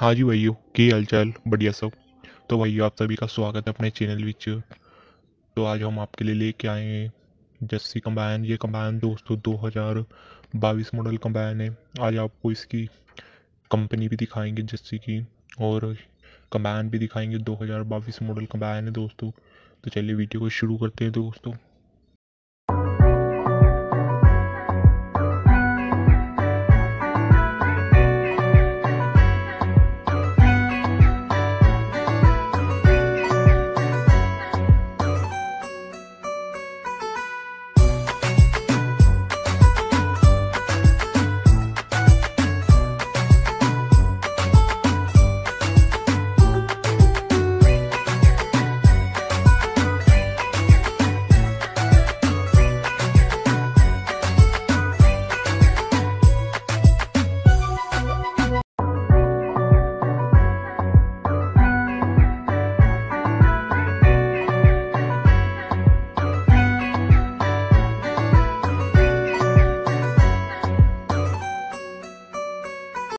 हाँ जी भाइयों, की हाल चाल? बढ़िया सब। तो भाइयों, आप सभी का स्वागत है अपने चैनल विच। तो आज हम आपके लिए लेके आए हैं जस्सी कंबाइन ये कंबाइन दोस्तों 2022 मॉडल कंबाइन है। आज आपको इसकी कंपनी भी दिखाएँगे जस्सी की और कंबाइन भी दिखाएँगे। 2022 मॉडल कंबाइन है दोस्तों। तो चलिए वीडियो को शुरू करते हैं दोस्तों।